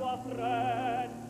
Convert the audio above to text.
tua fred